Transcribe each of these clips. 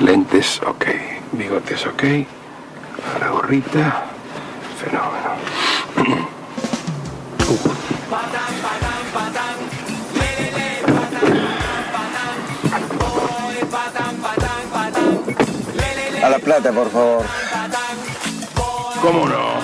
Lentes, ok. Bigotes, ok. La gorrita. Fenómeno. A la plata, por favor. ¿Cómo no?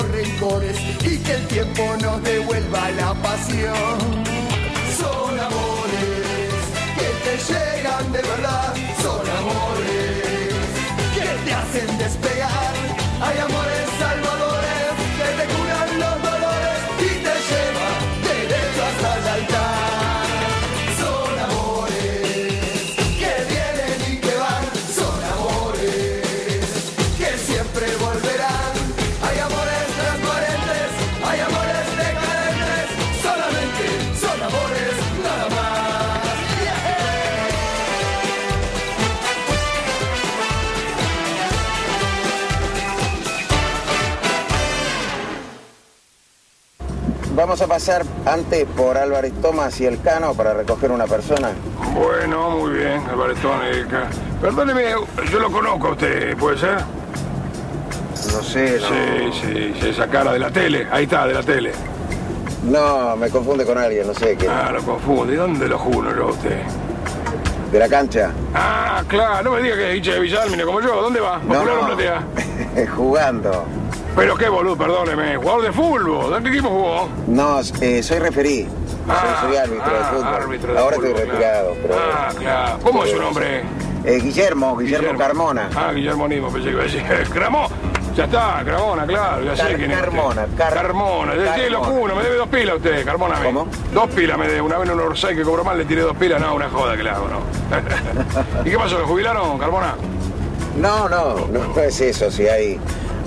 Viejos y que el tiempo nos devuelva la pasión. Son amores que te llegan de verdad, Vamos a pasar antes por Álvarez Tomás y el Cano para recoger una persona. Bueno, muy bien, Álvarez Tónica. Perdóneme, yo lo conozco a usted, ¿puede ser? No sé, no. Sí, sí, sí, esa cara de la tele. Ahí está, de la tele. No, me confunde con alguien, no sé qué. Ah, lo confunde. ¿Dónde lo juro usted? ¿De la cancha? Ah, claro, no me diga que es hincha de Villalmine como yo. ¿Dónde va? No, ¿Popular o no. platea? Jugando. Pero qué boludo, perdóneme. ¿Jugador de fútbol? ¿De qué equipo jugó? No, eh, soy referí. Ah, soy, soy árbitro de ah, fútbol. árbitro de Ahora fútbol, estoy claro. retirado, pero. Ah, claro. ¿Cómo es su nombre? Eh, Guillermo, Guillermo, Carmona. Ah, Guillermo Nimo, pensé que iba a decir. Cramó. Ya está, Carmona, claro, ya sé Car- quién es. Carmona, Car- Carmona, de Carmona. los uno, me debe dos pilas usted, Carmona. me. ¿Cómo? Dos pilas me debe. Una vez en un Orsay que cobró mal le tiré dos pilas, no, una joda que le hago, no. ¿Y qué pasó? ¿Se jubilaron, Carmona? No, no, no es eso, si hay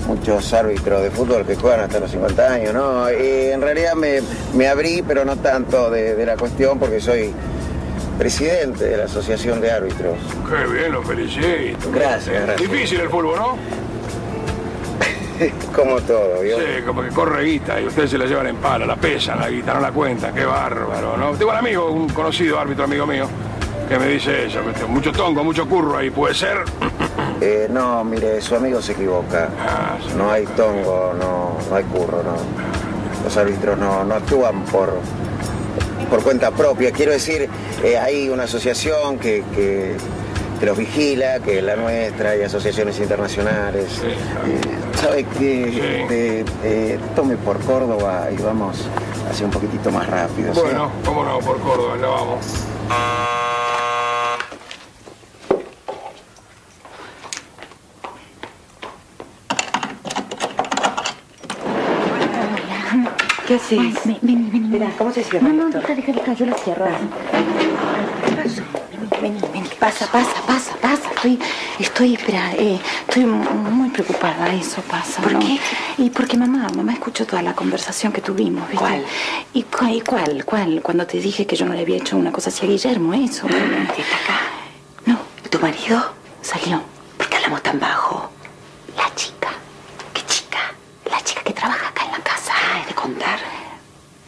muchos árbitros de fútbol que juegan hasta los 50 años, ¿no? Eh, en realidad me, me abrí, pero no tanto de, de la cuestión porque soy presidente de la Asociación de Árbitros. Qué bien, lo felicito. Gracias, gracias. Difícil el fútbol, ¿no? Como todo, ¿vio? Sí, como que corre guita y ustedes se la llevan en pala, la pesan la guita, no la cuentan, qué bárbaro, ¿no? Tengo un amigo, un conocido árbitro amigo mío, que me dice eso, que mucho tongo, mucho curro ahí, puede ser. Eh, no, mire, su amigo se equivoca. No hay tongo, no, no hay curro, no. Los árbitros no, no actúan por, por cuenta propia. Quiero decir, eh, hay una asociación que, que, que los vigila, que es la nuestra, hay asociaciones internacionales. Sí, Eh, ¿Sabe qué? Sí. Este, eh, tome por Córdoba y vamos hacia un poquitito más rápido. ¿sí? Bueno, cómo no, por Córdoba, ya vamos. ¿Qué haces? Ay, ven, ven, ven. Espera, ¿cómo se cierra No, no, deja, deja, deja, yo lo cierro. ¿Qué pasó? Vení, vení, pasa, pasa, pasa, pasa. Estoy, estoy, espera, eh, estoy mu- muy preocupada, eso pasa. ¿Por ¿no? qué? Y porque mamá, mamá escuchó toda la conversación que tuvimos, ¿viste? ¿Cuál? ¿Y, cu- y cuál, cuál? Cuando te dije que yo no le había hecho una cosa así a Guillermo, eso. ¿Está acá? No, ¿Tu marido? salió. ¿Por qué hablamos tan bajo? La chica. ¿Qué chica? La chica que trabaja acá en la casa. Ah, ¿es de contar?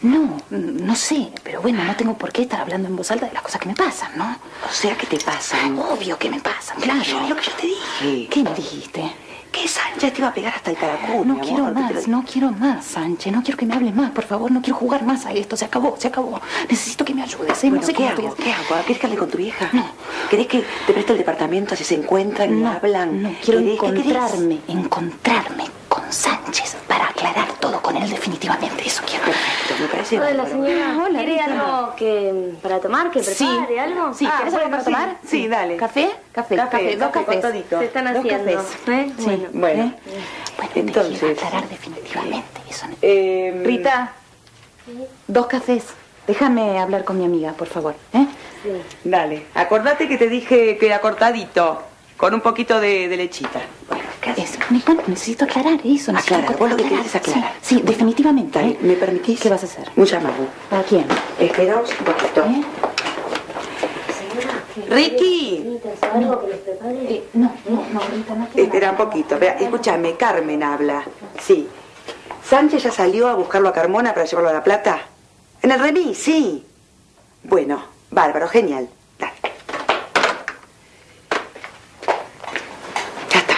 No, no sé, pero bueno, no tengo por qué estar hablando en voz alta de las cosas que me pasan, ¿no? O sea, ¿qué te pasa? Obvio que me pasan, claro. Es lo que yo te dije. ¿Qué me dijiste? Que Sánchez te iba a pegar hasta el caracol, No mi quiero amor, que más, te no quiero más, Sánchez. No quiero que me hable más, por favor. No quiero jugar más a esto. Se acabó, se acabó. Necesito que me ayudes. ¿eh? Bueno, no sé ¿qué hago? estoy- ¿Qué hago? ¿Querés que hable con tu vieja? No. ¿Querés que te preste el departamento así se encuentran y No, hablan? no, quiero encontrarme, encontrarme con Sánchez para aclarar con él definitivamente. Eso quiero. Perfecto, me parece Hola, señora. Hola, ¿Quiere Rita. algo que, para tomar, que Sí. prepare algo? Sí, Ah, ¿quieres algo para sí. tomar? Sí, dale. ¿Café? Café, Café, café, dos cafés. Se están Dos haciendo. cafés. ¿eh? Sí, Bueno. Bueno. ¿eh? Bueno, te Entonces- quiero aclarar definitivamente eso. Eh, Rita, dos cafés. Déjame hablar con mi amiga, por favor. ¿eh? Dale. Acordate que te dije que era cortadito, con un poquito de, de lechita. Bueno. ¿Qué haces? Necesito aclarar eso. necesito Aclarar, vos lo que querés es aclarar. Sí, sí, definitivamente. ¿eh? ¿Me permitís? ¿Qué vas a hacer? Un llamado. ¿A quién? Esperaos un poquito. ¿Eh? Ricky, ¿Algo que les prepare? Eh, no, no, no, ahorita no quiero espera un poquito. Vea, escúchame, Carmen habla. Sí. ¿Sánchez ya salió a buscarlo a Carmona para llevarlo a La Plata? ¿En el remis? Sí. Bueno, bárbaro, genial. Dale. Ya está.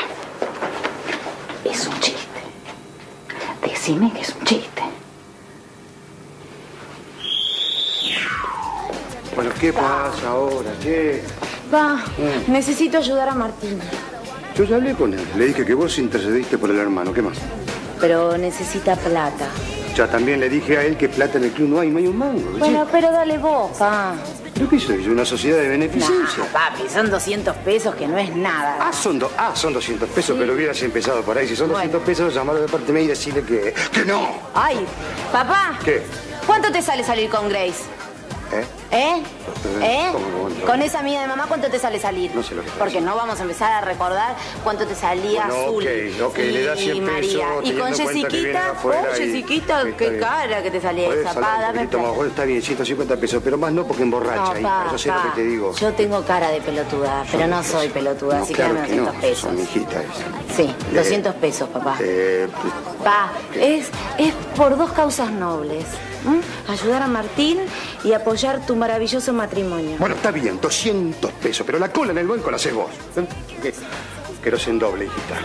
Es un chiste. Decime que es un chiste. Bueno, ¿qué pasa ahora, che? Va, necesito ayudar a Martín. Yo ya hablé con él. Le dije que vos intercediste por el hermano. ¿Qué más? Pero necesita plata. Ya también le dije a él que plata en el club no hay, no hay un mango. ¿sí? Bueno, pero dale vos, pa. ¿Pero qué soy? ¿Una sociedad de beneficencia? Papi, son 200 pesos que no es nada. Ah, son, do- ah, son 200 pesos, pero hubieras empezado por ahí. Si son 200 pesos, llamarlo de parte mía y decirle que... ¡Que no! Ay, papá. ¿Qué? ¿Cuánto te sale salir con Grace? ¿Eh? ¿Eh? ¿Eh? Con esa amiga de mamá, ¿cuánto te sale salir? No sé lo que. Porque no vamos a empezar a recordar cuánto te salía Bueno, Azul. ok, ok, le das 100 y pesos. Y con Jessiquita, oh, Jessiquita, qué cara que te salía esa, dame está bien, 150 pesos, pero más no porque emborracha, No, hija. Yo sé lo que te digo. Yo tengo cara de pelotuda, pero no soy pelotuda, así claro que dame que no, 200 pesos. Sí, 200 pesos, papá. Eh, Pa, es, es por dos causas nobles. ¿M? Ayudar a Martín y apoyar tu maravilloso matrimonio. bueno, está bien, 200 pesos, pero la cola en el banco la haces vos. ¿Qué? Que no se doble, hijita.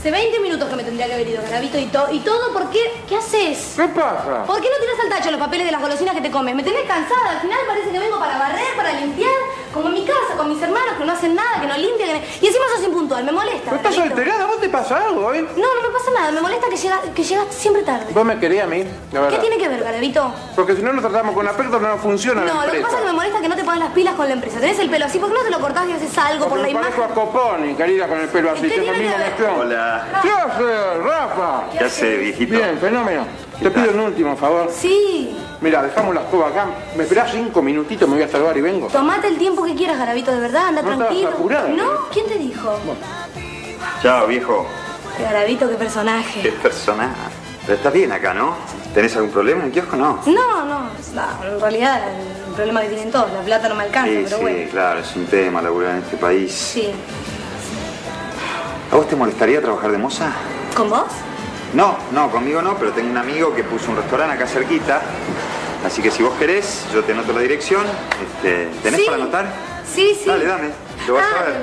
Hace 20 minutos que me tendría que haber ido, Garavito, y, to- y todo, ¿por qué? ¿Qué haces? ¿Qué pasa? ¿Por qué no tiras al tacho los papeles de las golosinas que te comes? Me tenés cansada, al final parece que vengo para barrer, para limpiar, como en mi casa, con mis hermanos que no hacen nada, que no limpian, que me- y encima sos impuntual, me molesta. ¿Estás Garavito. alterada? ¿Vos te pasa algo, eh? No, no me pasa nada, me molesta que, llega, que llegas siempre tarde. Vos me querías a mí, la verdad. ¿Qué tiene que ver, Garavito? Porque si no nos tratamos con afecto no funciona la No, lo que pasa es que me molesta que no te pones las pilas con la empresa. Tenés el pelo así, ¿por qué no te lo cortás y haces algo por la me imagen? parezco a Coponi, querida, con el pelo así. ¿Qué Tengo el mismo mechón. Hola. ¿Qué haces, Rafa? ¿Qué hace, viejito? Bien, fenómeno. Te pido un último favor. Sí, Mira, dejamos la escoba acá. ¿Me esperás cinco minutitos? Me voy a salvar y vengo. tomate el tiempo que quieras, Garavito, de verdad, anda No tranquilo. apurada, ¿No? ¿Quién te dijo? Chao, viejo. Qué Garavito, qué personaje. Qué personaje. Pero estás bien acá, ¿no? ¿Tenés algún problema en el kiosco? No. No, no, no, en realidad el problema que tienen todos, la plata no me alcanza, Sí, pero sí, bueno. claro, es un tema laburar en este país. Sí. ¿A vos te molestaría trabajar de moza? ¿Con vos? No, no, conmigo no, pero tengo un amigo que puso un restaurante acá cerquita. Así que si vos querés, yo te anoto la dirección. Este, ¿Tenés Sí. para anotar? Sí, sí. Dale, dame. Lo vas a Ah, ver.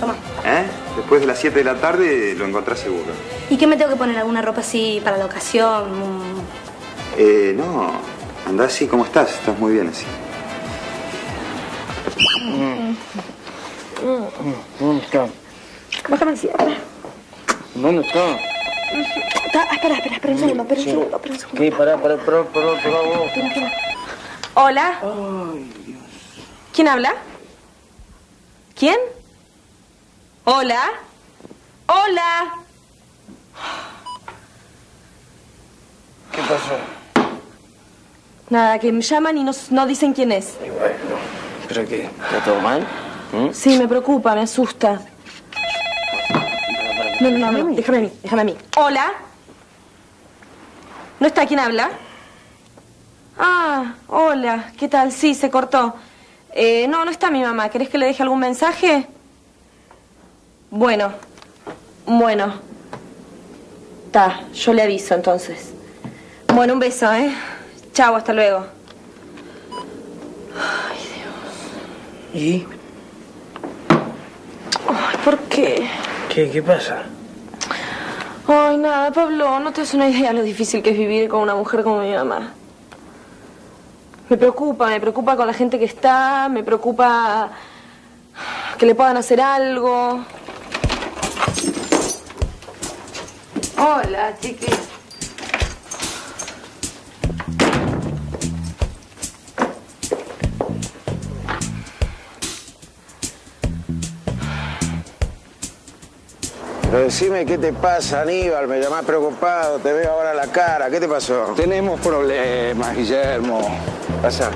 Toma. ¿Eh? Después de las 7 de la tarde lo encontrás seguro. ¿Y qué me tengo que poner? ¿Alguna ropa así para la ocasión? Eh, no. Andá así como estás. Estás muy bien así. ¿Dónde está? Bájame el cierre. ¿Dónde está? Ah, espera, espera, espera un segundo, espera un segundo, espera un segundo. ¿Qué? Pará, pará, pará, pará, pará, vos. Hola. ¿Quién habla? ¿Quién? Hola. Hola. ¿Qué pasó? Nada, que me llaman y no, no dicen quién es. Y bueno, ¿pero qué? ¿Está todo mal? ¿Mm? Sí, me preocupa, me asusta. No, no, no, no, déjame a mí, déjame a mí. Hola. ¿No está quién habla? Ah, hola, ¿qué tal? Sí, se cortó. Eh, no, no está mi mamá. ¿Querés que le deje algún mensaje? Bueno, bueno. Ta, yo le aviso entonces. Bueno, un beso, ¿eh? Chao, hasta luego. ¿Y? Ay, ¿por qué? ¿Qué, qué pasa? Ay, nada, Pablo, no te das una idea lo difícil que es vivir con una mujer como mi mamá. Me preocupa, me preocupa con la gente que está, me preocupa que le puedan hacer algo. Hola, chiquis. Pero decime qué te pasa, Aníbal, me llamás preocupado, te veo ahora la cara, ¿qué te pasó? Tenemos problemas, Guillermo. Pasa.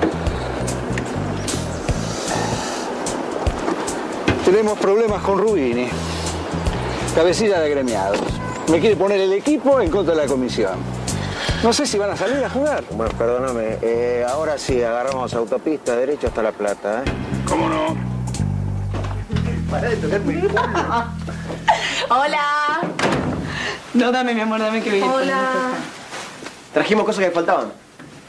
Tenemos problemas con Rubini, cabecilla de gremiados. Me quiere poner el equipo en contra de la comisión. No sé si van a salir a jugar. Bueno, perdóname. eh, ahora sí, agarramos autopista derecho hasta La Plata, ¿eh? ¿Cómo no? Para de tocarme Hola. No, dame, mi amor, dame que viene. Hola. Trajimos cosas que faltaban.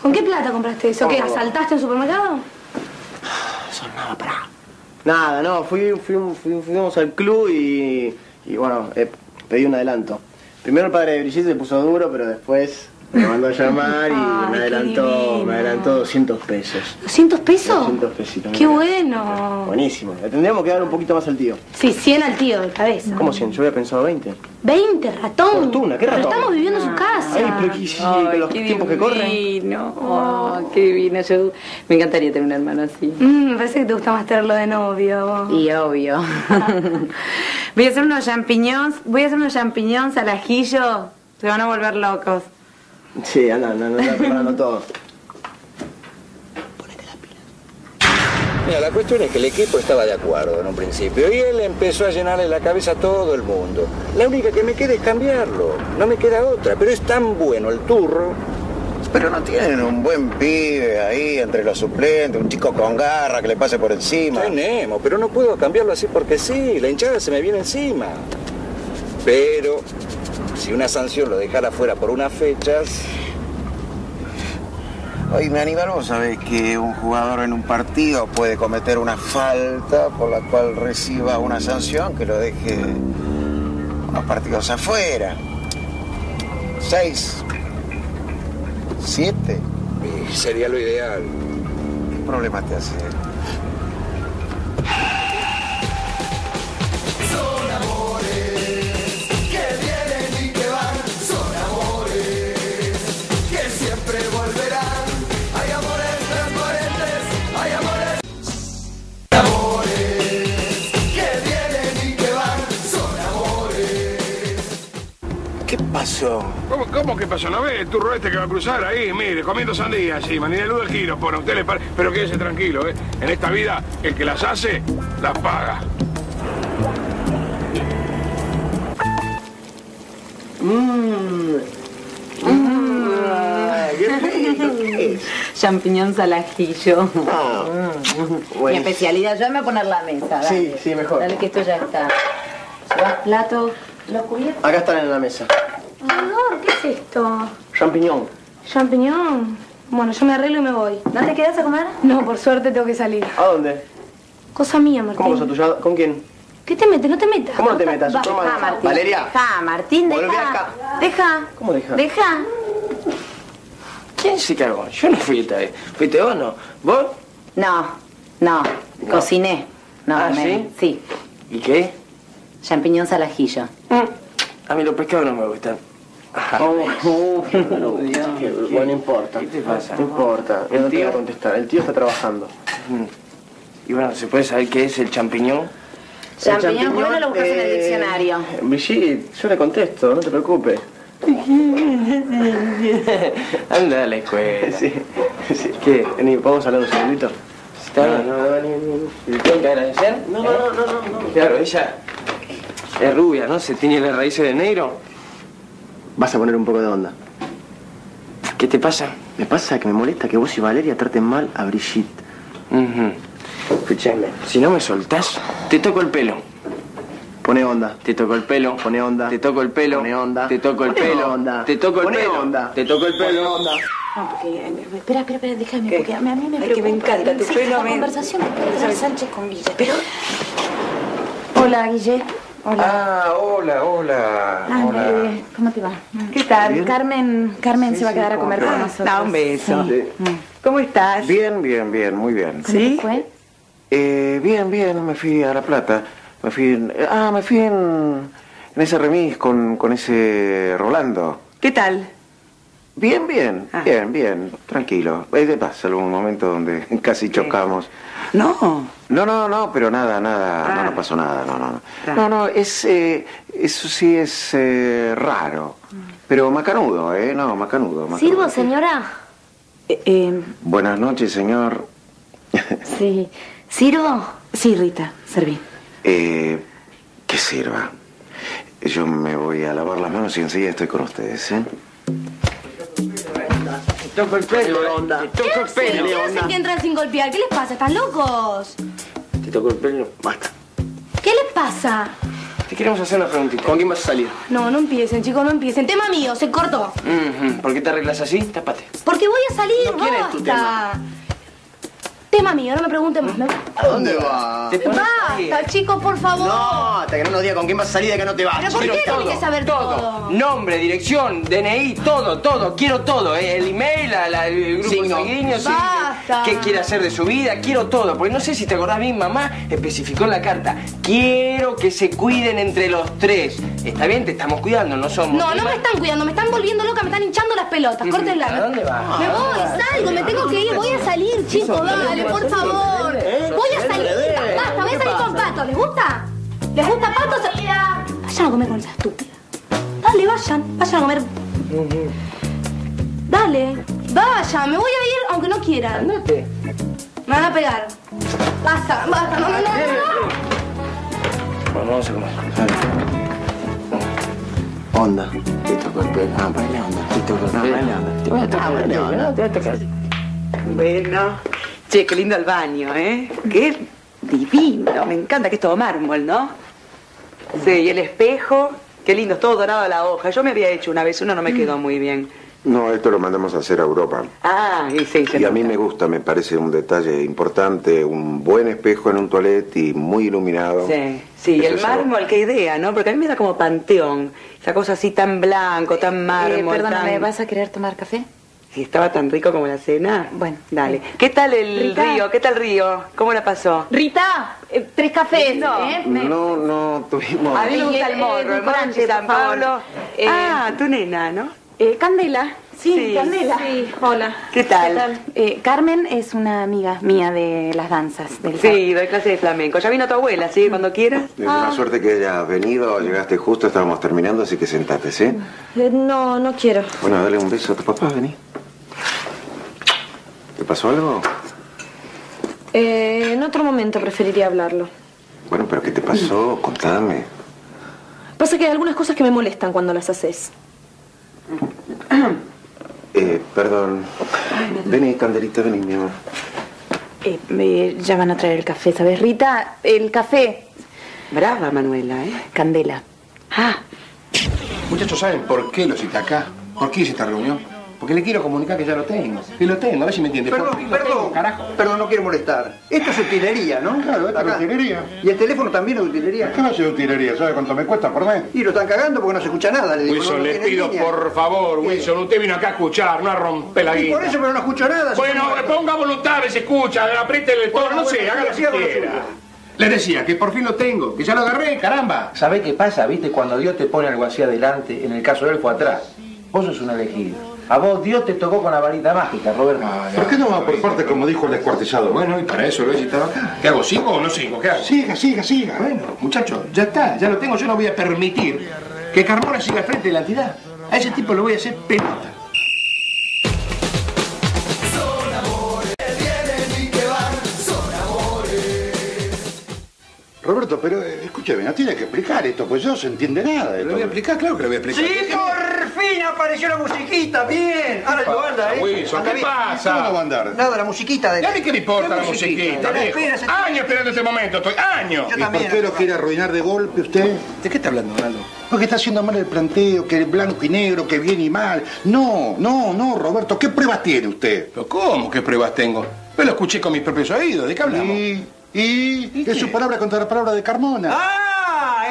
¿Con qué plata compraste eso? ¿Qué? ¿Asaltaste en supermercado? Nada, no, fui, fui- fui- fuimos al club y, y bueno, eh, pedí un adelanto. Primero el padre de Brigitte se puso duro, pero después me mandó a llamar y Ay, me adelantó, me adelantó 200 pesos. ¿200 pesos? 200 pesitos. Qué bueno. Buenísimo. Le tendríamos que dar un poquito más al tío. Sí, 100 al tío de cabeza. ¿Cómo 100? Yo había pensado 20. 20, ratón. Fortuna, ¿qué Pero ratón? estamos viviendo en su casa. Ay, pero ¿qué sí, con los tiempos que corren? divino. Oh, qué divino. Yo me encantaría tener un hermano así. Mm, me parece que te gusta más tenerlo de novio. Y obvio. voy a hacer unos champiñones, voy a hacer unos champiñones al ajillo. Se van a volver locos. Sí, anda, anda, anda preparando todo. Mira, la cuestión es que el equipo estaba de acuerdo en un principio y él empezó a llenarle la cabeza a todo el mundo. La única que me queda es cambiarlo, no me queda otra, pero es tan bueno el turro. Pero no tienen un buen pibe ahí entre los suplentes, un chico con garra que le pase por encima. Tenemos, pero no puedo cambiarlo así porque sí, la hinchada se me viene encima. Pero si una sanción lo dejara fuera por unas fechas, Oye, Aníbal, vos sabés que un jugador en un partido puede cometer una falta por la cual reciba una sanción que lo deje unos partidos afuera. Seis, siete. y sería lo ideal. ¿Qué problema te hace? Pasó? ¿Cómo, cómo que pasó? ¿No ve el turro este que va a cruzar ahí? Mire, comiendo sandía ni de luz del giro. Bueno, a usted le pare... Pero quédese tranquilo, ¿eh? En esta vida, el que las hace, las paga. Champiñones al ajillo. Ah, Mi bueno. especialidad, ayúdame a poner la mesa. Dale. Sí, sí, mejor. Dale que esto ya está. Llevas platos, los cubiertos. Acá están en la mesa. Amor, ¿qué es esto? Champiñón. ¿Champiñón? Bueno, yo me arreglo y me voy. ¿No te quedas a comer? No, por suerte tengo que salir. ¿A dónde? Cosa mía, Martín. ¿Cómo cosa tuya? ¿Con quién? ¿Qué te metes? No te metas. ¿Cómo no te metas? Va, deja, Martín. Valeria. Deja, Martín, deja. Acá. Deja. ¿Cómo deja? Deja. ¿Quién se cagó? Yo no fui esta vez. ¿Fuiste vos, no? ¿Vos? No, no, cociné. No, Ah, me- ¿sí? Sí, ¿Y qué? champiñones al ajillo. A mí los pescados no me gustan. Oh, oh, bueno, no importa. ¿Qué te pasa? No importa. Yo ¿El no te voy a contestar. El tío está trabajando. Y bueno, ¿se puede saber qué es el champiñón? Champiñón, ¿por qué no lo buscas en el eh, diccionario? Brigitte, yo le contesto, no te preocupes. Anda a la escuela. Sí, sí. ¿Qué? Vení, ¿podemos hablar un segundito? Está bien, no, no, ni- ¿Le tengo que agradecer? No, no, no, no, no. Claro, ella es rubia, ¿no? Se tiene las raíces de negro. Vas a poner un poco de onda. ¿Qué te pasa? Me pasa que me molesta que vos y Valeria traten mal a Brigitte. Ujú. Escuchame, si no me soltás, te toco el pelo. Pone onda. Te toco el pelo. Pone onda. Te toco el pelo. Pone onda. Te toco el Pone pelo. onda. Te toco el Pone pelo. onda. Te toco el Pone pelo. onda. No, porque. eh, Espera, espera, espera, déjame, porque a mí, a mí me Ay, que me preocupa. encanta tu pelo, La me- conversación que tiene Sánchez con Guille. Pero, Hola, Guille. Hola. Ah, hola, hola. Ah, hola. ¿Cómo te va? ¿Qué tal? Carmen, Carmen se va a quedar a comer con nosotros. da un beso. Sí. ¿Cómo estás? Bien, bien, bien, muy bien. ¿Cómo ¿Sí? te fue? Eh, bien, bien, me fui a La Plata. Me fui en... Ah, me fui en, en ese remis con, con ese Rolando. ¿Qué tal? Bien, bien, Ah. bien, bien, tranquilo. Pasa algún momento donde casi chocamos. No. No, no, no, pero nada, nada, Ah. no, no pasó nada, no, no, no. Ah. No, no, es, eh, eso sí es eh, raro, pero macanudo, ¿eh? No, macanudo, macanudo. ¿Sirvo, señora? Eh, eh, Buenas noches, señor. Sí. ¿Sirvo? sí, Rita, serví. Eh, que sirva. Yo me voy a lavar las manos y enseguida estoy con ustedes, ¿eh? Toco el pelo, onda. Te ¿Qué toco el pelo, ¿Qué hacen que entran sin golpear? ¿Qué les pasa? ¿Están locos? Te toco el pelo, basta. ¿Qué les pasa? Te queremos hacer una preguntita. ¿Con quién vas a salir? No, no empiecen, chicos, no empiecen. Tema mío, se cortó. ¿Por qué te arreglas así? Tápate. Porque voy a salir, No quieren tu basta. Tema mío, no me pregunten más. Me- ¿A dónde vas? Basta, chicos, por favor. No, hasta que no nos diga con quién vas a salir de acá no te vas. ¿Pero por qué Quiero tienen que saber todo? Nombre, dirección, DNI, todo, todo. Quiero todo. eh, El email, la- la- el grupo Signo. sanguíneo, sí, Basta. qué quiere hacer de su vida. Quiero todo. Porque no sé si te acordás bien, mamá especificó en la carta. Quiero que se cuiden entre los tres. Está bien, te estamos cuidando, no somos. No, no me están cuidando, me están volviendo loca, me están hinchando las pelotas. Córtenla. ¿A dónde vas? Me voy, salgo, me tengo que ir, voy a salir, chicos, dale, por favor. Voy a salir, basta, voy a salir con Pato, ¿les gusta? ¿Les gusta Pato? Vayan a comer con esa estúpida. Dale, vayan, vayan a comer. Dale, vayan, me voy a ir aunque no quieran. Andate. Me van a pegar. Basta, basta, no, no, no, no. Bueno, vamos a comer. Onda. Te toco el pelo. Ah, baila onda. Te toco el pelo. Te voy a tocar el pelo. no, Te voy a tocar. Bueno. Che, qué lindo el baño, ¿eh? Qué divino. Me encanta que es todo mármol, ¿no? Sí, y el espejo. Qué lindo, es todo dorado a la hoja. Yo me había hecho una vez, uno no me quedó muy bien. No, esto lo mandamos a hacer a Europa. Ah, y sí, se Y a mí me gusta, me parece un detalle importante, un buen espejo en un toilet y muy iluminado. Sí, sí, Eso el mármol, qué idea, ¿no? Porque a mí me da como panteón. Esa cosa así tan blanco, tan mármol. perdóname, tan... ¿vas a querer tomar café? Si estaba tan rico como la cena. Bueno. Dale. ¿Qué tal el Rita. río? ¿Qué tal el río? ¿Cómo la pasó? Rita, eh, tres cafés, No. ¿eh? No, no tuvimos... A mí me gusta el eh, morro, el morro edulcorante, de San. Pablo. Eh, ah, tu nena, ¿no? Eh, Candela. Sí, Sí. Candela. Sí, hola. ¿Qué tal? Eh, Carmen es una amiga mía de las danzas. Del Sí, doy clase de flamenco. Ya vino tu abuela, ¿sí? Cuando quieras. Es una suerte que hayas venido, llegaste justo, estábamos terminando, así que sentate, ¿sí? Eh, no, no quiero. Bueno, dale un beso a tu papá, vení. ¿Te pasó algo? Eh, en otro momento preferiría hablarlo. Bueno, pero ¿qué te pasó? Contame. Pasa que hay algunas cosas que me molestan cuando las haces. Eh, perdón. Vení, Candelita, vení, mi amor. Eh, eh, ya van a traer el café, ¿sabes? Rita, el café. Brava, Manuela, ¿eh? Candela. Ah, Muchachos, ¿saben por qué lo cité acá? ¿Por qué hice esta reunión? Porque le quiero comunicar que ya lo tengo. Que lo tengo, a ver si me entiende. Por Perdón, lo tengo, perdón, carajo. perdón, no quiero molestar. Esto es utilería, ¿no? Claro, esto es utilería. ¿Y el teléfono también es utilería? ¿Qué a ser utilería? ¿Sabe cuánto me cuesta por mes? Y lo están cagando porque no se escucha nada. Le digo, no, Wilson, no le pido línea. por favor, Wilson, usted vino acá a escuchar, no a romper la Y guita. por eso, pero no escucho nada. Bueno, no- ponga voluntad, a ver si escucha, apriete el tono, no sé, haga lo que quiera. Les decía que por fin lo tengo, que ya lo agarré, caramba. ¿Sabés qué pasa? ¿Viste? Cuando Dios te pone algo así adelante, en el caso de él fue atrás. Vos sos un elegido. A vos Dios te tocó con la varita mágica, Roberto. ¿Por qué no va por parte como dijo el descuartizado? Bueno, y para eso lo he citado acá. ¿Qué hago, sigo o no sigo? ¿Qué hago? Siga, siga, siga. Bueno, muchachos, ya está, ya lo tengo. Yo no voy a permitir que Carmona siga al frente de la entidad. A ese tipo lo voy a hacer pelota. Roberto, pero eh, escúcheme, no tiene que explicar esto, pues yo no se entiende nada de Lo voy a explicar, claro que lo voy a explicar. ¡Sí, fin apareció la musiquita! ¡Bien! Ahora lo anda, ¿eh? Wilson, Anda ¿qué bien. pasa? ¿Cómo va a andar? Nada, la musiquita de... ¿Y a mí qué me importa la ¿Qué musiquita, viejo? Años esperando este momento, estoy años. Yo ¿Y también. por qué lo quiere arruinar de golpe usted? ¿De qué está hablando, Donaldo? Porque está haciendo mal el planteo, que blanco y negro, que bien y mal. No, no, no, Roberto, ¿qué pruebas tiene usted? ¿Pero cómo? ¿Qué pruebas tengo? Yo lo escuché con mis propios oídos. ¿De qué hablamos? Y, y, es su palabra contra la palabra de Carmona. ¡Ah!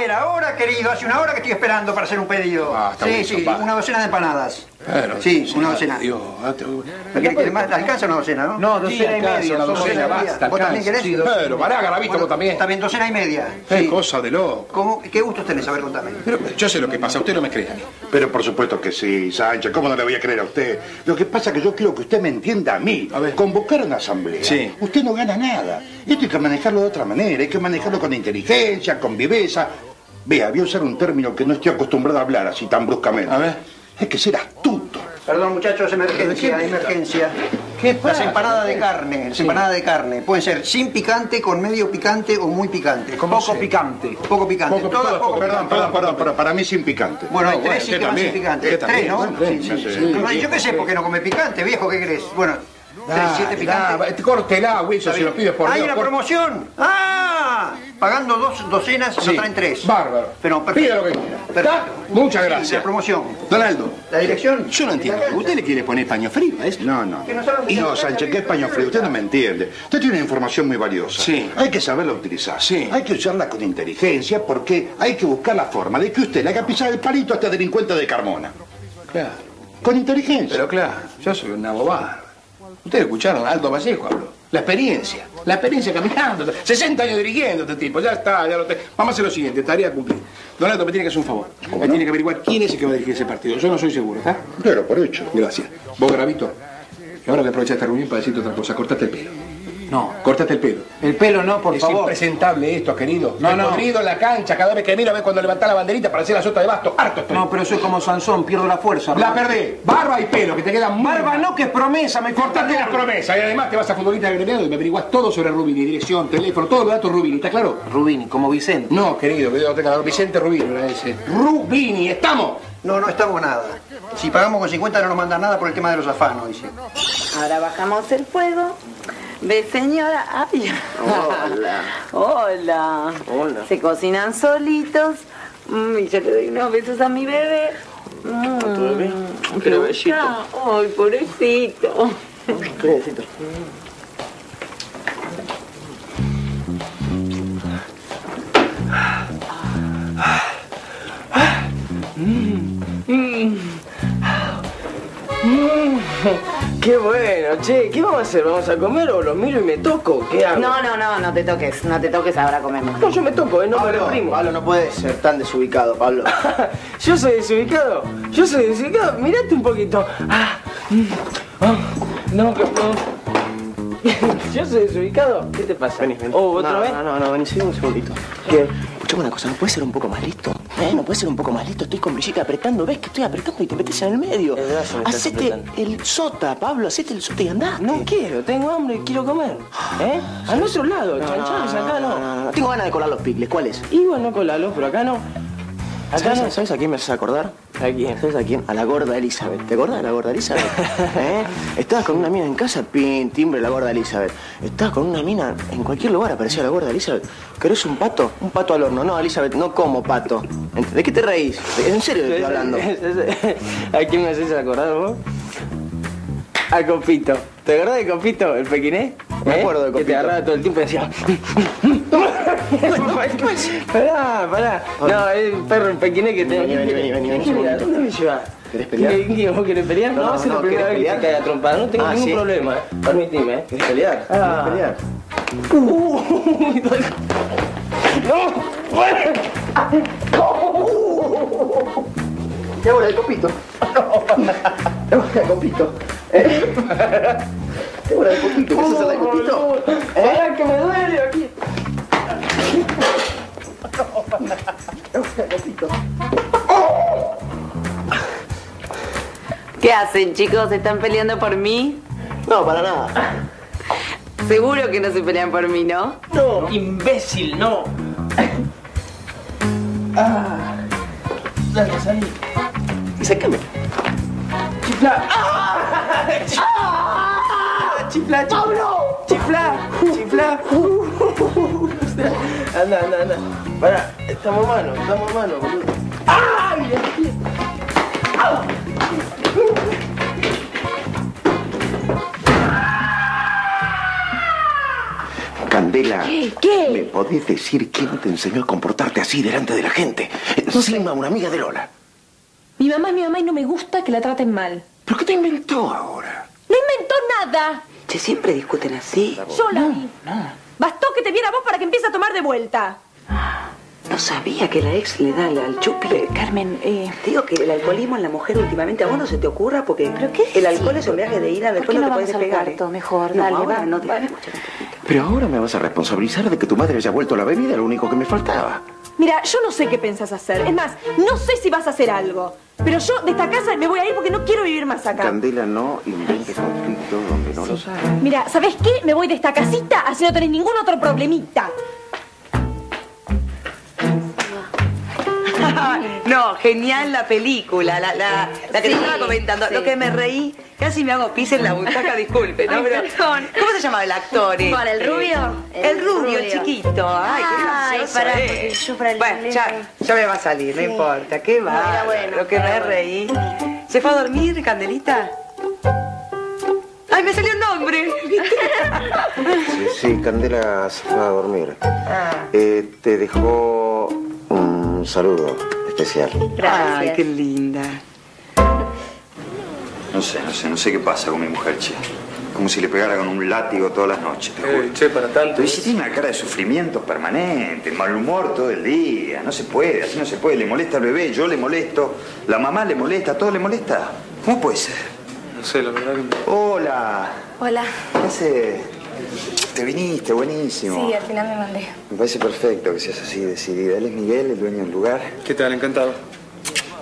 Era hora, querido. Hace una hora que estoy esperando para hacer un pedido. Basta, sí, Wilson, sí, basta. una docena de empanadas. Claro, Sí, una docena. Dios, ah, te- ¿No quiere- quiere más? ¿Alcanza una docena, no? No, Sí, docena y media. una docena, basta, ¿Vos también querés? Sí, Pero, pará, Garavito, Bueno, vos también. Está bien, docena y media. Qué Sí. cosa de loco. ¿Cómo? ¿Qué gustos tenés? A ver, contame. Pero yo sé lo que pasa, usted no me cree a mí. Pero por supuesto que sí, Sánchez, ¿cómo no le voy a creer a usted? Lo que pasa es que yo quiero que usted me entienda a mí. A ver. Convocar una asamblea. Sí. Usted no gana nada. Esto hay que manejarlo de otra manera, hay que manejarlo con inteligencia, con viveza. Vea, voy a usar un término que no estoy acostumbrado a hablar así tan bruscamente. A ver. Hay que ser astuto. Perdón, muchachos, emergencia, emergencia. ¿Qué Las pasa? empanadas de carne, las Sí. empanadas de carne. Pueden ser sin picante, con medio picante o muy picante. Poco picante. Poco picante. Poco, Todas poco, poco perdón, picante. perdón, perdón, pero para mí sin picante. Bueno, hay No, tres sí que van sin picante. Tres. ¿no? Sí, sí, Yo qué sé, porque no come picante, viejo, ¿qué crees? Bueno, tres, siete picantes. Dale, córtela, Wilson, si lo pides por Hay Dios. una por- promoción. ¡Ah! Pagando dos docenas, nos traen tres. Bárbaro. Pero perfecto. Pide lo que quiera. Muchas gracias. La promoción. Donaldo. ¿La dirección? Yo no entiendo. ¿Usted le quiere poner paño frío a esto? No, no. No Y Sánchez, ¿qué es paño frío? Usted no me entiende. Usted tiene una información muy valiosa. Sí. Hay que saberla utilizar. Sí. Hay que usarla con inteligencia porque hay que buscar la forma de que usted le haga pisar el palito a este delincuente de Carmona. Claro. Con inteligencia. Pero claro, yo soy una bobada. Ustedes escucharon, Aldo Vallejo habló. La experiencia, la experiencia caminando. 60 años dirigiendo este tipo, ya está, ya lo tengo. Vamos a hacer lo siguiente, tarea cumplida. Don Aldo me tiene que hacer un favor. Me tiene que averiguar quién es el que va a dirigir ese partido. Yo no soy seguro, ¿está? Pero por hecho. Gracias. Vos, Gravito, y ahora voy a aprovechar esta reunión para decirte otra cosa. Cortate el pelo. No, cortate el pelo. El pelo no, por es favor. impresentable esto, querido. No, No, no. no. Podrido en la cancha, cada vez que miro, ves cuando levantás la banderita para hacer la sota de basto. Harto estoy. No, pero soy como Sansón, pierdo la fuerza. La hermano. perdés. Barba y pelo, que te quedan Barba no, que es promesa, me Cortate las promesas y además te vas a futbolista agremiado y me averiguas todo sobre Rubini, dirección, teléfono, todos los datos Rubini, ¿está claro? Rubini, como Vicente. No, querido, que tenga Vicente Rubini, era ese. Rubini, ¿estamos? No, no estamos nada. Si pagamos con 50 no nos mandan nada por el tema de los afanos, dice. Ahora bajamos el fuego. Ve, señora. Ay. Hola. Hola. Hola. Se cocinan solitos. Mm, y yo le doy unos besos a mi bebé. ¿A tu bebé? Mm, Qué ¿te bebecito. gusta? Ay, pobrecito. Qué Qué bueno, che, ¿qué vamos a hacer? ¿Vamos a comer o los miro y me toco? ¿Qué hago? No, no, no, no te toques. No te toques ahora comemos. No, yo me toco, ¿eh? No me reprimo. Pablo, no puedes ser tan desubicado, Pablo. ¿Yo soy desubicado? ¿Yo soy desubicado? Mirate un poquito. Ah, mm, ah, no, que no. ¿Yo soy desubicado? ¿Qué te pasa? Vení, vení. ¿Oh, otra no, vez? No, no, no, vení, sí, un segundito. ¿Qué? Escuchame una cosa, ¿no puede ser un poco más listo? ¿Eh? ¿No puede ser un poco más listo? Estoy con Brigitte apretando, ¿ves que estoy apretando y te metes en el medio? El brazo me estás Hacete el sota, Pablo, hacete el sota y andate. No quiero, tengo hambre y quiero comer. ¿Eh? Al otro lado, No, chanchanes, no, acá no, no. no, no, Tengo ganas de colar los picles, ¿cuáles? Y bueno, colalo, pero acá no. ¿Sabes. ¿Sabes a quién me haces acordar? ¿A quién? ¿Sabes a quién? A la gorda Elizabeth. ¿Te acordás de la gorda Elizabeth? ¿Eh? Estabas con una mina en casa, pin, timbre, la gorda Elizabeth. Estabas con una mina en cualquier lugar, aparecía la gorda Elizabeth. ¿Querés un pato? Un pato al horno. No, Elizabeth, no como pato. ¿De qué te reís? ¿En serio te estoy hablando? ¿A quién me haces acordar vos? A Copito. ¿Te acordás de Copito, el pequiné? Me acuerdo de Que te agarraba todo el tiempo y decía... pará, pará. No, es un perro, el pequiné que te... Vení, vení, vení, vení, vení, ¿Qué un querés? ¿Dónde me llevas? ¿Querés pelear? ¿Qué, qué, vos querés pelear? No, No, ser la no, primera vez ¿querés que te pelear? cae a trompada. No tengo Ah, ningún problema, ¿eh? Permitime, ¿eh? ¿Querés pelear? ¿Querés Ah. pelear? ¿Qué hago la de copito? ¿Qué hago la de copito? ¿Eh? ¿Qué hago la de copito? ¿Qué la de copito? Pará, que me duele aquí. ¿Qué hago la de copito? ¿Qué hacen, chicos? ¿Están peleando por mí? No, para nada. Seguro que no se pelean por mí, ¿no? No, imbécil, no. Ah. Salí. Y sácame. Chifla. ¡Ah! ¡Ah! Chifla, chifla. Chifla, chifla. Anda, anda, anda. Pará, estamos manos, estamos manos, boludo. ¡Ay! Candela, ¿Qué? ¿Qué? ¿me podés decir quién te enseñó a comportarte así delante de la gente? Encima, una amiga de Lola. Mi mamá es mi mamá y no me gusta que la traten mal. ¿Pero qué te inventó ahora? ¡No inventó nada! Che, siempre discuten así. Yo la vi. Bastó que te viera vos para que empiece a tomar de vuelta. No sabía que la ex le da al, chupi. Carmen, eh, Te digo que el alcoholismo en la mujer últimamente a vos no se te ocurra porque ¿Pero qué el alcohol sí? es un viaje de ¿por después no no te puedes despegar. ¿eh? Mejor, No, dale, ahora va. no te Bueno. Pero ahora me vas a responsabilizar de que tu madre haya vuelto a la bebida, lo único que me faltaba. Mira, yo no sé qué pensás hacer. Es más, no sé si vas a hacer algo. Pero yo de esta casa me voy a ir porque no quiero vivir más acá. Candela, no inventes conflictos donde no lo sabe. Mira, ¿sabes qué? Me voy de esta casita así no tenés ningún otro problemita. no, genial la película, la, la, la que Sí, te estaba comentando. sí. Lo que me reí, casi me hago pis en la butaca, disculpe, ¿no? Ay, Pero, perdón. ¿Cómo se llama el actor? ¿Cuál, el este? rubio? El, El rubio, el rubio. chiquito. Ay, qué Ay, gracioso pará, es. porque yo para el Bueno, ya, ya me va a salir, no importa. Qué va. bueno, Lo que me bueno. reí. ¿Se fue a dormir, Candelita? ¡Ay, me salió el nombre! Sí, sí, Candela se fue a dormir. Ah. Eh, te dejó un saludo especial. Ay, qué linda. No sé, no sé, no sé qué pasa con mi mujer, che. Como si le pegara con un látigo todas las noches, te juro. Eh, che, para tanto. Y si tiene una cara de sufrimiento permanente, mal humor todo el día, no se puede, así no se puede. Le molesta al bebé, yo le molesto, la mamá le molesta, todo le molesta. ¿Cómo puede ser? No sé, la verdad que. Hola, Hola. ¿qué hace? Te viniste, buenísimo. Sí, al final me mandé. Me parece perfecto que seas así decidida. Él es Miguel, el dueño del lugar. ¿Qué tal? Encantado.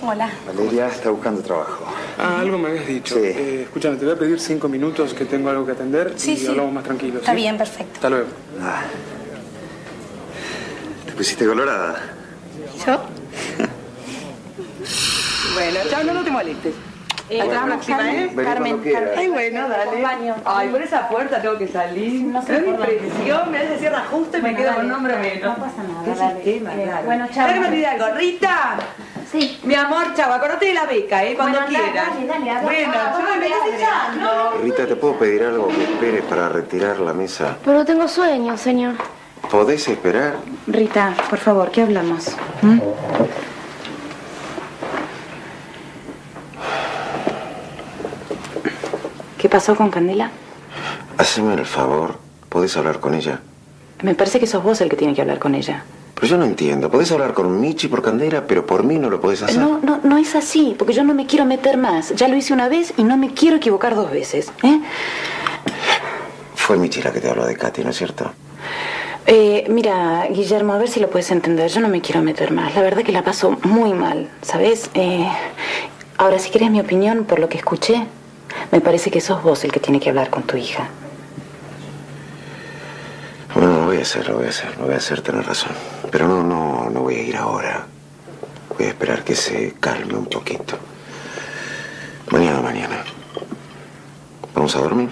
Hola. Valeria está buscando trabajo. Ah, algo me habías dicho. Sí. Eh, escúchame, te voy a pedir cinco minutos que tengo algo que atender Sí, y sí. hablamos más tranquilos. Está ¿sí? bien, perfecto. Hasta luego. Ah. ¿Te pusiste colorada? ¿Yo? Bueno, chao, no, no te molestes. Eh, la bueno, próxima, Carmen, ¿eh? Carmen. Carmen. Ay, bueno, dale. Ay, por esa puerta tengo que salir. No sé Me dónde. impresión, me se cierra justo y me Bueno, dale. con un nombre menos. No pasa nada, ¿Qué dale. sistema, Eh, claro. bueno, chao. Déjame olvidar algo. Rita. Sí. Mi amor, chao, acordate de la beca, ¿eh? Cuando Bueno, quieras. dale, dale, habla. bueno, Ah, dale, me estás echando. Rita, ¿te puedo pedir algo que espere para retirar la mesa? Pero tengo sueño, señor. ¿Podés esperar? Rita, por favor, ¿qué hablamos? ¿Qué pasó con Candela? Haceme el favor. ¿Podés hablar con ella? Me parece que sos vos el que tiene que hablar con ella. Pero yo no entiendo. Podés hablar con Michi por Candela, pero por mí no lo podés hacer. No, no, no es así, porque yo no me quiero meter más. Ya lo hice una vez y no me quiero equivocar dos veces. ¿eh? Fue Michi la que te habló de Katy, ¿no es cierto? Eh, mira, Guillermo, a ver si lo puedes entender. Yo no me quiero meter más. La verdad que la paso muy mal, ¿sabes? Eh, ahora, si quieres mi opinión por lo que escuché, me parece que sos vos el que tiene que hablar con tu hija. Bueno, lo voy a hacer, lo voy a hacer, lo voy a hacer, tenés razón. Pero no, no, no voy a ir ahora. Voy a esperar que se calme un poquito. Mañana, mañana. ¿Vamos a dormir?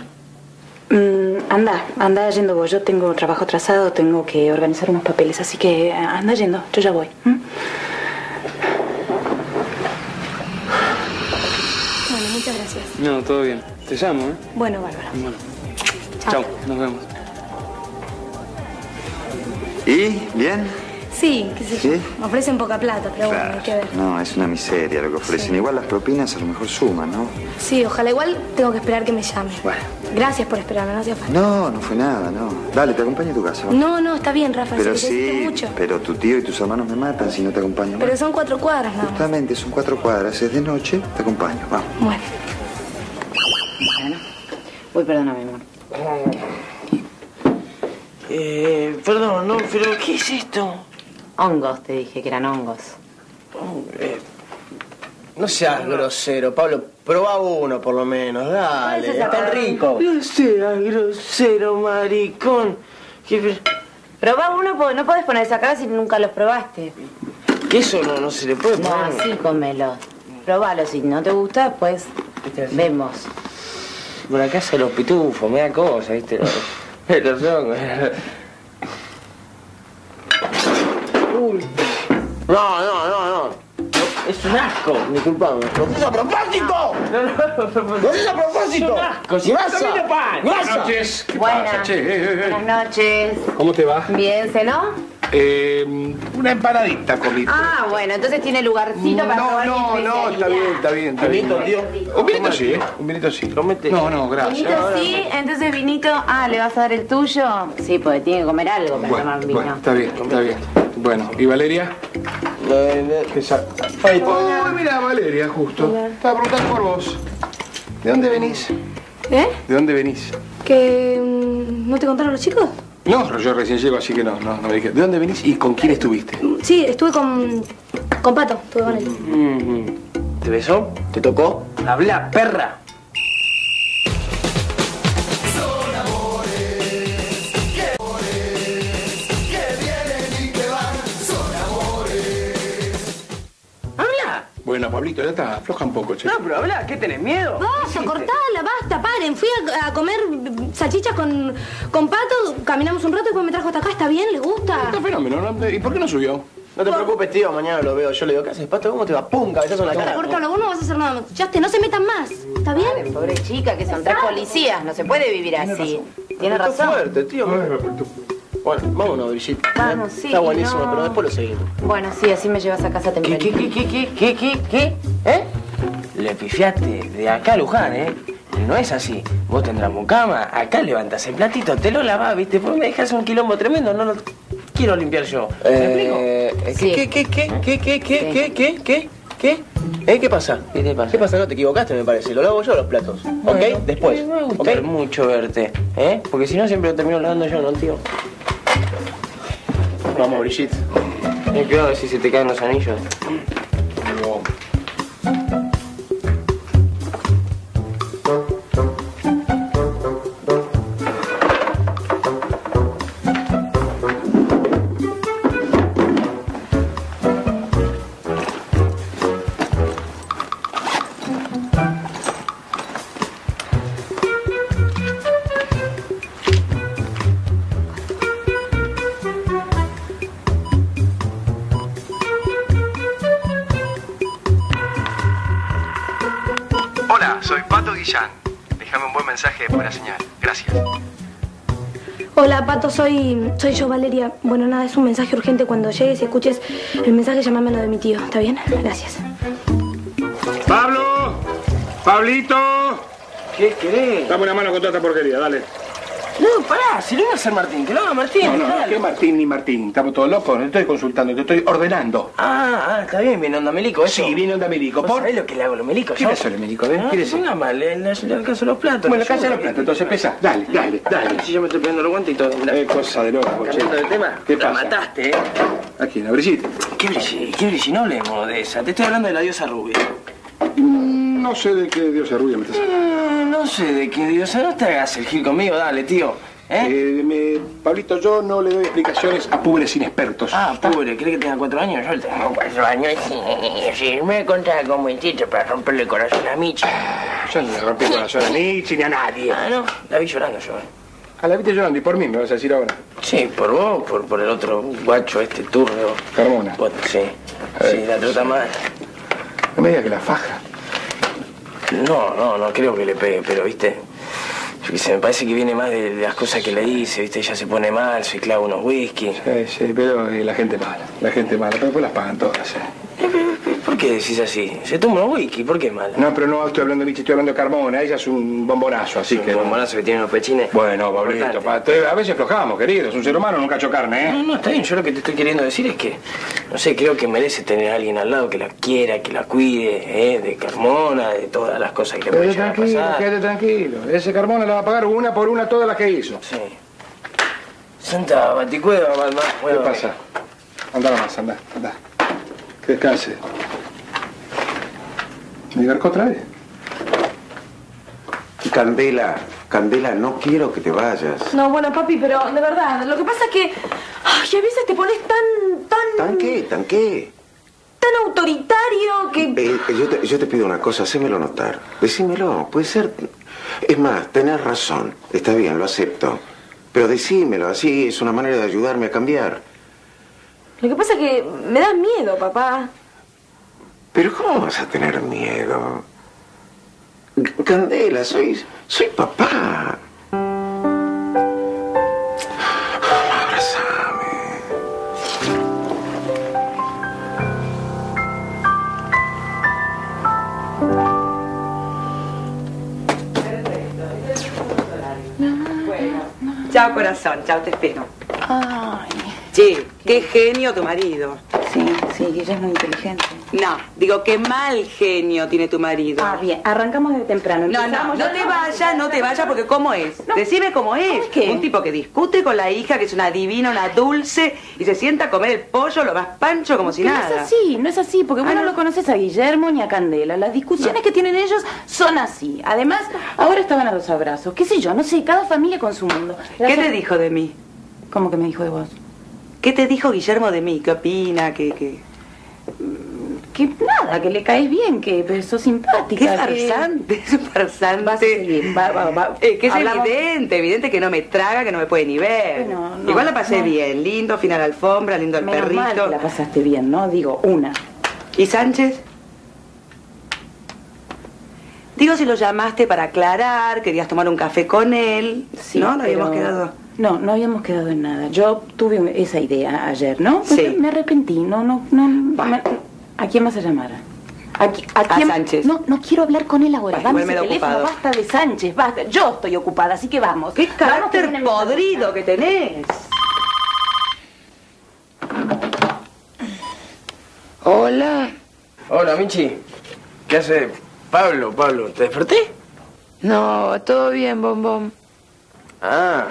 Mm, anda, anda yendo vos. Yo tengo trabajo atrasado, tengo que organizar unos papeles, así que eh, anda yendo. Yo ya voy. Bueno, muchas gracias. No, todo bien. Te llamo, ¿eh? Bueno, Bárbara. Bueno. Chao. Chao, nos vemos. ¿Y? ¿Bien? Sí, qué sé yo. ¿Sí? Me ofrecen poca plata, pero bueno, hay que ver. No, es una miseria lo que ofrecen. Igual las propinas a lo mejor suman, ¿no? Sí, ojalá igual tengo que esperar que me llame. Bueno. Gracias por esperarme, no hacía falta. No, no fue nada, no. Dale, te acompaño a tu casa. No, no, está bien, Rafa, Pero sí, mucho. pero tu tío y tus hermanos me matan si no te acompaño. Pero son cuatro cuadras más. Justamente, son cuatro cuadras, es de noche, te acompaño, vamos. Bueno. Uy, perdóname, amor. Eh, perdón, no, pero ¿qué es esto? Hongos, te dije que eran hongos. Eh, no seas grosero, Pablo. Probá uno por lo menos, dale. Es Está rico. No seas grosero, maricón. ¿Qué, Probá uno porque no podés poner esa cara si nunca los probaste. que eso no, no se le puede No, poner? así cómelo. Probalo, si no te gusta, después vemos. Por acá se los pitufos, me da cosa, ¿viste? Los hongos. No, no, no, no. Es un asco, disculpame. ¡Lo haces a propósito! No, no, ¡Lo haces a propósito! Es un asco, si vas a... Buenas ¡Grasa! noches. ¿Qué Buenas. pasa, che? Eh, eh, eh. Buenas noches. ¿Cómo te va? Bien, ¿cenó? Eh, una empanadita, Corlito. Ah, bueno, entonces tiene lugarcito para No, probar mi no, no, está bien, está bien, está bien. Vinito, tío. Un vinito sí, ¿eh? Un vinito sí. No, no, gracias. Vinito sí, entonces vinito. Ah, ¿le vas a dar el tuyo? Sí, porque tiene que comer algo para Bueno, tomar vino. bueno, está bien, está bien. Bueno, ¿y Valeria? ¿Qué sa- Uy, mira, Valeria, justo. Estaba preguntando por vos. ¿De dónde venís? ¿Eh? ¿De dónde venís? ¿Que mm, no te contaron los chicos? No, yo recién llego, así que no, no, no me dije. ¿De dónde venís y con quién estuviste? Sí, estuve con, con Pato, estuve con él. ¿Te besó? ¿Te tocó? ¡Habla, perra! Bueno, Pablito, ya está. Afloja un poco, che. No, pero habla, ¿qué tenés miedo? Basta, cortala, basta, paren. Fui a, a comer salchichas con, con pato, caminamos un rato y después me trajo hasta acá. ¿Está bien? ¿Le gusta? Está fenómeno, ¿no? ¿Y por qué no subió? No te preocupes, tío, mañana lo veo. Yo le digo, ¿qué haces, pato? ¿Cómo te va? ¡Pum! Cabezazo en la cara. Cortalo, vos no vas a hacer nada. Ya te, no se metan más. ¿Está bien? Pobre chica, que son tres policías. No se puede vivir así. Tiene Está razón. fuerte, tío. Bueno, vámonos, Brigitte. Vamos, sí, Está buenísimo, no. pero después lo seguimos. Bueno, sí, así me llevas a casa temprano. ¿Qué, qué, qué, qué, qué, qué, qué? ¿Eh? Le pifiaste de acá a Luján, ¿eh? No es así. Vos tendrás mucama, acá levantas el platito, te lo lavás, ¿viste? Porque me dejas un quilombo tremendo, no lo quiero limpiar yo. ¿Me Eh, explico? ¿qué, qué, qué, qué, qué, qué, qué, qué, qué, qué? ¿Eh? ¿Qué pasa? ¿Qué te pasa? ¿Qué pasa? No te equivocaste, me parece. Lo lavo yo los platos. ¿Ok? Después. Me va a gustar ¿Ok? mucho verte, ¿eh? Porque si no siempre lo termino lavando yo, ¿no, tío? Vamos, Brigitte. Ten cuidado si se te caen los anillos. Soy, soy yo, Valeria. Bueno, nada, es un mensaje urgente. Cuando llegues y escuches el mensaje, llámamelo de mi tío. ¿Está bien? Gracias. ¡Pablo! ¡Pablito! ¿Qué querés? Dame una mano con toda esta porquería, dale. No, pará, si lo iba a hacer Martín, que lo haga Martín. No, no, no. ¿qué Martín ni Martín? Estamos todos locos, no estoy consultando, te estoy ordenando. Ah, ah, está bien, viene onda Melico, eso. Sí, viene onda Melico. ¿Vos ¿Por? sabés lo que le hago a los Melicos? ¿Qué yo? le hace a los Melicos, eh? Ah, ¿Qué le hace? Ponga mal, le, le, alcanzo los platos. Bueno, ayudo. los platos, entonces pesa. Dale, dale, dale. Si yo me estoy poniendo los guantes y todo. Eh, cosa de loco. Cambiando de tema. ¿Qué La pasa? mataste, ¿eh? ¿A quién? ¿A Brigitte? ¿Qué Brigitte? ¿Qué Brigitte? No hablemos de esa. Te estoy hablando de la diosa rubia. Mm, No sé de qué diosa rubia me estás hablando. Mm, no sé de qué diosa. No te hagas el gil conmigo, dale, tío. ¿Eh? Eh, me- Pablito, yo no le doy explicaciones a pobres inexpertos. Ah, pobre, ¿cree que tenga cuatro años? Yo tengo cuatro años y si me contaba con buen chiste para romperle el corazón a Michi. Yo no le rompí el corazón a Nietzsche ni a nadie. Ah, no, la vi llorando yo. ¿eh? A la viste llorando y por mí me vas a decir ahora. Sí, por vos, por, por el otro guacho, este turno. Carmona. Vos, Sí, sí, la trata mal. No me digas que la faja. No, no, no creo que le pegue, pero viste, yo qué sé, me parece que viene más de, de las cosas que le hice, viste, ella se pone mal, se clava unos whisky. Sí, sí, pero eh, la gente mala, la gente mala, pero después las pagan todas. eh. ¿Por qué decís así? Se toma unos whisky, ¿por qué mal? No, pero no estoy hablando de Nietzsche, estoy hablando de Carmona. Ella es un bombonazo, así que. Un bombonazo que tiene unos pechines. Bueno, Pablito, pa- a veces flojamos, querido. Es un ser humano, nunca hecho carne, ¿eh? No, no, está bien. Yo lo que te estoy queriendo decir es que, no sé, creo que merece tener a alguien al lado que la quiera, que la cuide, ¿eh? De Carmona, de todas las cosas que le pueden llegar a tranquilo, quédate tranquilo. Ese Carmona le va a pagar una por una todas las que hizo. Sí. Santa Baticueva, mamá. ¿Qué pasa? Anda nomás, anda, anda. Que descanse. ¿Me garcó otra vez? Candela, Candela, no quiero que te vayas. No, bueno, papi, pero de verdad, lo que pasa es que. Ay, a veces te pones tan. tan. ¿Tan qué? ¿Tan qué? tan autoritario que. Eh, yo, te, yo te pido una cosa, hacémelo notar. Decímelo, puede ser. Es más, tenés razón. Está bien, lo acepto. Pero decímelo, así es una manera de ayudarme a cambiar. Lo que pasa es que me das miedo, papá. Pero ¿cómo vas a tener miedo? Candela, soy. soy papá. Chao, corazón. Chao, te espero. Ay, Che, qué genio tu marido. sí, sí, ella es muy inteligente. No, digo, qué mal genio tiene tu marido. Ah, bien, arrancamos de temprano. No, no, no te vayas, no te vayas, porque ¿cómo es? Decime cómo es. qué? Un tipo que discute con la hija, que es una divina, una dulce, y se sienta a comer el pollo lo más pancho como si nada. No es así, no es así, porque vos Ah, no ¿no? lo conoces a Guillermo ni a Candela. Las discusiones que tienen ellos son así. Además, ahora estaban a los abrazos. ¿Qué sé yo? No sé, cada familia con su mundo. ¿Qué te dijo de mí? ¿Cómo que me dijo de vos? ¿Qué te dijo Guillermo de mí? ¿Qué opina? ¿Qué, qué? que nada, que le caes bien, que sos simpática. Qué que- farsante, es farsante. Vas a seguir, va, va, va. Eh, que es Hablamos- evidente, evidente que no me traga, que no me puede ni ver. Bueno, no, Igual la pasé no. bien, lindo, final alfombra, lindo el Menos perrito. mal que la pasaste bien, ¿no? Digo, una. ¿Y Sánchez? Digo si lo llamaste para aclarar, querías tomar un café con él. Sí, ¿No? No habíamos quedado. No, no habíamos quedado en nada. Yo tuve esa idea ayer, ¿no? Sí. Me arrepentí, no, no, no. me- ¿A quién vas a llamar? ¿A, qui- a quién? Sánchez. No, no quiero hablar con él ahora. Igual me teléfono, ocupado. basta de Sánchez, basta. Yo estoy ocupada, así que vamos. ¡Qué Vamos, carácter mi- podrido que tenés! Hola. Hola, Michi. ¿Qué hace Pablo? Pablo, ¿te desperté? No, todo bien, bombón. Ah,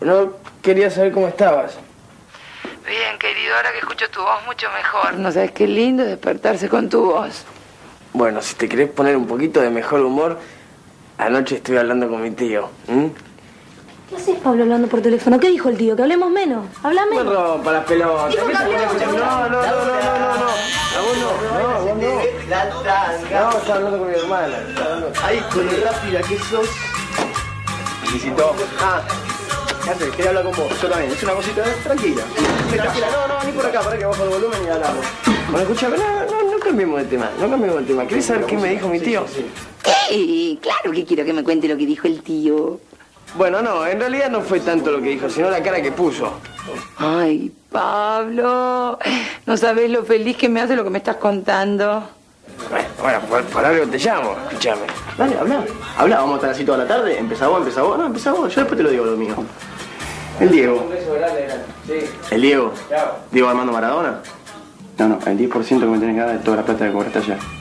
no quería saber cómo estabas. Bien, querido, ahora que escucho tu voz mucho mejor. No sabes qué lindo despertarse con tu voz. Bueno, si te querés poner un poquito de mejor humor, anoche estuve hablando con mi tío. ¿Qué haces, Pablo, hablando por teléfono? ¿Qué dijo el tío? ¿Que hablemos menos? ¿Habla No menos? rompa las pelotas. Dijo ¿Qué que te pones hablemos. con- No, no, no, no, no, no, no. A vos no, no, vos no. No, estaba hablando con mi hermana. Ahí, con rápida que sos. Visitó. Ah, ¿qué haces? Quería hablar con vos. Yo también. Es una cosita tranquila. Tranquila. No, no, ni por acá, para que bajo el volumen y hablamos. Bueno, escúchame, no, no, no cambiemos de tema, no cambiemos de tema. ¿Querés saber qué me dijo mi tío? ¿Qué? Claro que quiero que me cuente lo que dijo el tío. Bueno, no, en realidad no fue tanto lo que dijo, sino la cara que puso. Ay, Pablo, no sabes lo feliz que me hace lo que me estás contando. Bueno, bueno, por, por algo te llamo, escúchame. Dale, habla. Habla, vamos a estar así toda la tarde. Empezá vos, empezá vos. No, empezá vos. Yo después te lo digo lo mío. El Diego. El Diego. Diego Armando Maradona. No, no, el 10% que me tenés que dar de toda la plata que cobraste ayer.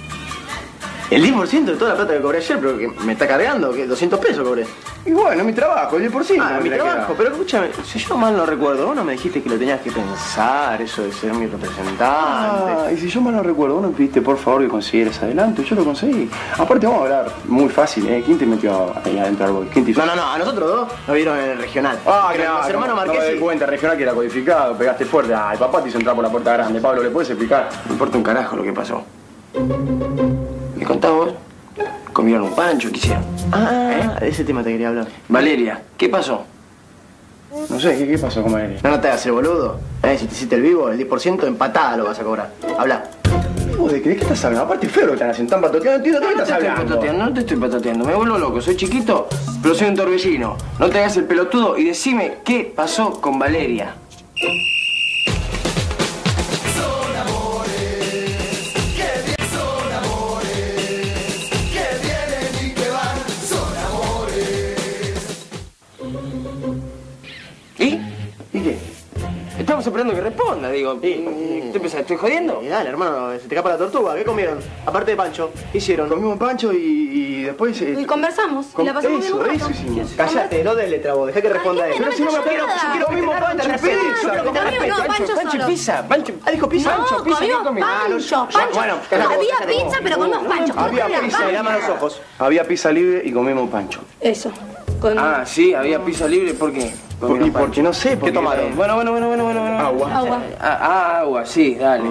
El 10% de toda la plata que cobré ayer, pero que me está cargando, que 200 pesos cobré. Y bueno, mi trabajo, el 10%. Ah, me mi que trabajo, pero escúchame, si yo mal no recuerdo, vos no me dijiste que lo tenías que pensar, eso de ser mi representante. Ah, y si yo mal no recuerdo, vos no pediste por favor que consiguieras adelanto, yo lo conseguí. Aparte vamos a hablar muy fácil, ¿eh? ¿Quién te metió ahí adentro al boy? ¿Quién te hizo? No, no, no, a nosotros dos nos vieron en el regional. Ah, Pero claro, los hermanos no, no me Marquesi. doy cuenta, regional que era codificado, pegaste fuerte. Ay, papá te hizo entrar por la puerta grande. Pablo, ¿le puedes explicar? Me importa un carajo lo que pasó. ¿Me contás vos? ¿Comieron un pancho? ¿Qué hicieron? Ah, de ese tema te quería hablar. Valeria, ¿qué pasó? No sé, ¿qué, qué pasó con Valeria? No, no te hagas el boludo. Eh, si te hiciste el vivo, el 10% empatada lo vas a cobrar. Habla. Vos, ¿De qué, de qué estás hablando? Aparte feo lo que están haciendo, tan patoteando, entiendo, ¿de qué No te estás estoy hablando? patateando, no te estoy patateando. Me vuelvo loco, soy chiquito, pero soy un torbellino. No te hagas el pelotudo y decime qué pasó con Valeria. Estamos esperando que responda, digo. ¿Qué te pensás? ¿Estoy jodiendo? Y dale, hermano, se te escapa la tortuga. ¿Qué comieron? Aparte de pancho, ¿qué hicieron? Comimos pancho y, y después... eh, Y conversamos, y com- la pasamos bien eso, un rato. eso hicimos. Cállate, no des letra vos, dejá que responda él. me si no me quiero, yo quiero Comimos respetar, pancho y respeto. pizza. Pancho Pancho, pizza, pancho. Ah, dijo pizza. No, Pancho, pizza. Ah, no, pancho, ya, pancho. Había pizza, pero comimos pancho. Había pizza. Dame los ojos. Había pizza libre y comimos pancho. Eso. Con... Ah, sí, había pizza libre, ¿por qué? Por- y porque no sé, porque- ¿Qué tomaron? Bueno, bueno, bueno, bueno, bueno. bueno. Agua. Agua. Ah, ah, agua, sí, dale.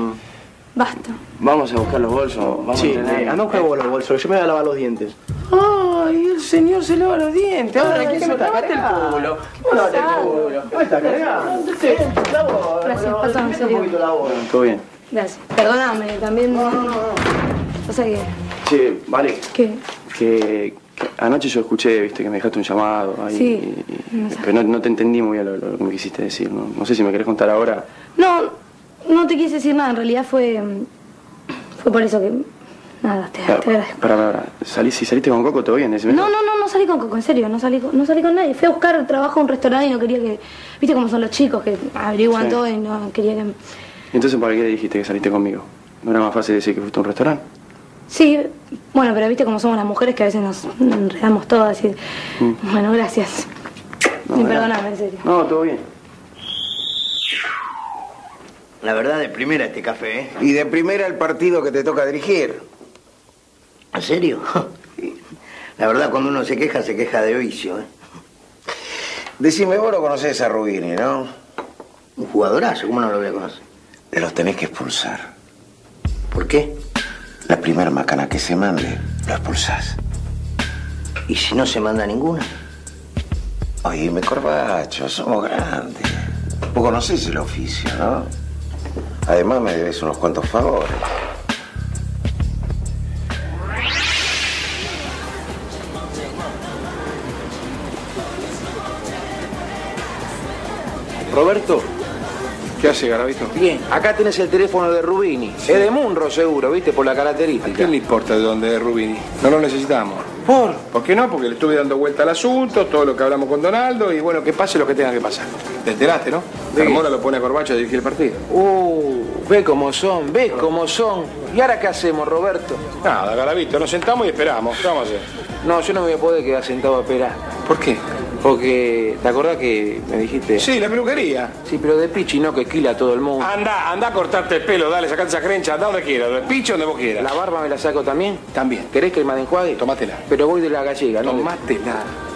Basta. Vamos a buscar los bolsos, vamos Sí, a eh, anda a buscar vos los bolsos, yo me voy a lavar los dientes. Ay, el señor se lava los dientes. Ahora, ¿qué ¿qué se me está lavate el culo? ¿Cómo lavate el culo? ¿Qué? Sí, la voz. Gracias, Pato, en poquito la voz. Todo bien. Gracias. Perdóname, también. No, no, no. O sea que. Che, vale, ¿Qué? que, que anoche yo escuché, viste, que me dejaste un llamado ahí. Sí, y- y- pero no, no te entendí muy bien lo, lo que me quisiste decir. No, no sé si me querés contar ahora. No, no te quise decir nada. En realidad fue. Fue por eso que. Nada, te, te agradezco. Para, para, salí, si saliste con Coco, todo bien. No, no, no, no salí con Coco, en serio, no salí con, no salí con nadie. Fui a buscar trabajo a un restaurante y no quería que. Viste cómo son los chicos que averiguan Sí. todo y no quería que. Entonces, ¿para qué le dijiste que saliste conmigo? ¿No era más fácil decir que fuiste a un restaurante? Sí, bueno, pero viste cómo somos las mujeres que a veces nos enredamos todas y. Bueno, gracias. No, en serio. No, todo bien. La verdad, de primera este café, ¿eh? Y de primera el partido que te toca dirigir. ¿En serio? La verdad, cuando uno se queja, se queja de vicio, ¿eh? Decime, vos lo conocés a Rubini, ¿no? Un jugadorazo, ¿cómo no lo voy a conocer? Los tenés que expulsar. ¿Por qué? La primera macana que se mande, lo expulsás. ¿Y si no se manda ninguna? Oíme, Corbacho, somos grandes. Vos conocés el oficio, ¿no? Además me debes unos cuantos favores. Roberto, ¿Qué hace, Garabito? bien, acá tenés el teléfono de Rubini. Es de Munro seguro, ¿viste? Por la ¿A característica. quién le importa de dónde es Rubini? No lo necesitamos. ¿Por? ¿Por qué no? Porque le estuve dando vuelta al asunto, todo lo que hablamos con Donaldo y bueno, que pase lo que tenga que pasar. Te enteraste, ¿no? Carmona lo pone a Corbacho a dirigir el partido. Uh, ve cómo son, ves cómo son. ¿Y ahora qué hacemos, Roberto? Nada, Garabito, nos sentamos y esperamos. ¿Qué vamos a hacer? No, yo no me voy a poder quedar sentado a esperar. ¿Por qué? Porque, ¿te acordás que me dijiste? Sí, la peluquería. Sí, pero de pichi no que esquila a todo el mundo. Anda, anda a cortarte el pelo, dale, sacate esa crencha, anda donde quieras, de picho donde vos quieras. ¿La barba me la saco también? También. ¿Querés que me enjuague? Tómatela. Pero voy de la gallega, ¿no? Tómatela.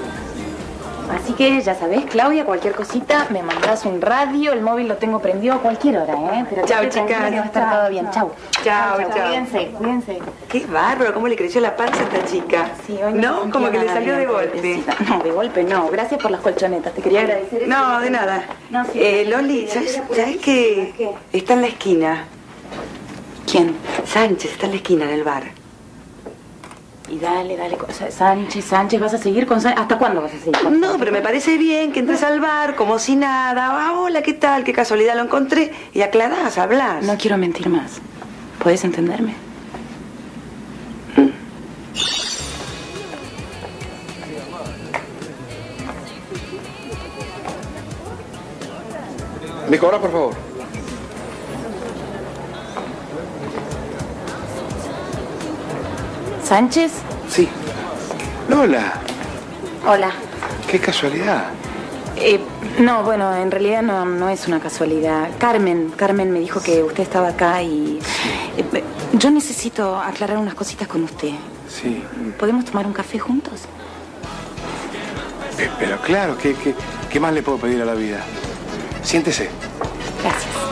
Así que ya sabés, Claudia, cualquier cosita, me mandás un radio, el móvil lo tengo prendido a cualquier hora, ¿eh? Pero tranquila chicas. va a estar todo bien. Chau. Chao, chao. Cuídense, cuídense. Qué bárbaro, cómo le creció la panza a esta chica. Sí, hoy ¿No? Como que le salió de golpe. No, de golpe no. Gracias por las colchonetas. Te quería agradecer. No, de nada. No, sí, eh, Loli, ¿sabes, ¿sabes que ¿Qué? está en la esquina? ¿Quién? Sánchez está en la esquina del bar. Y dale, dale. Sánchez, Sánchez, ¿vas a seguir con Sánchez? ¿Hasta cuándo vas a seguir con No, pero me parece bien que entres al bar como si nada. Ah, hola, ¿qué tal? Qué casualidad lo encontré. Y aclarás, hablas. No quiero mentir más. ¿Puedes entenderme? ¿Me cobras, por favor? ¿Sánchez? Sí. Lola, Hola. qué casualidad. Eh, no, bueno, en realidad no, no es una casualidad. Carmen, Carmen me dijo que usted estaba acá y... eh, yo necesito aclarar unas cositas con usted. Sí. ¿Podemos tomar un café juntos? Eh, pero claro, ¿qué, qué, qué más le puedo pedir a la vida? Siéntese. Gracias.